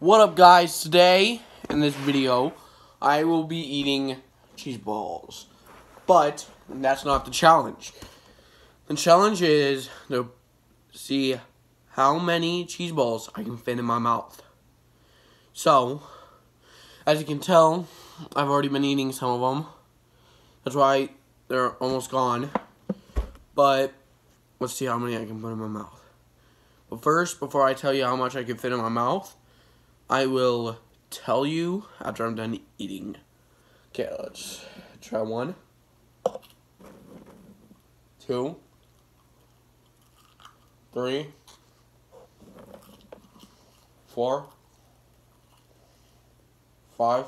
What up guys, today in this video I will be eating cheese balls. But that's not the challenge. The challenge is to see how many cheese balls I can fit in my mouth. So, as you can tell, I've already been eating some of them. That's why they're almost gone. But, let's see how many I can put in my mouth. But first, before I tell you how much I can fit in my mouth, I will tell you after I'm done eating. Okay, let's try one, two, three, four, five,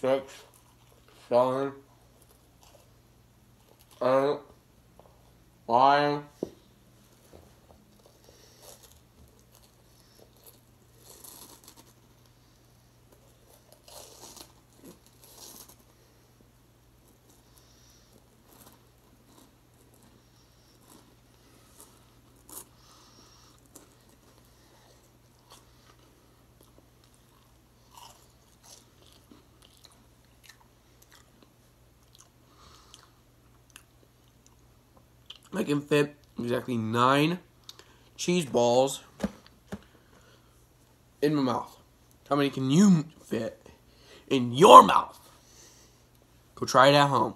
six, seven, eight, nine, I can fit exactly nine cheese balls in my mouth. How many can you fit in your mouth? Go try it at home.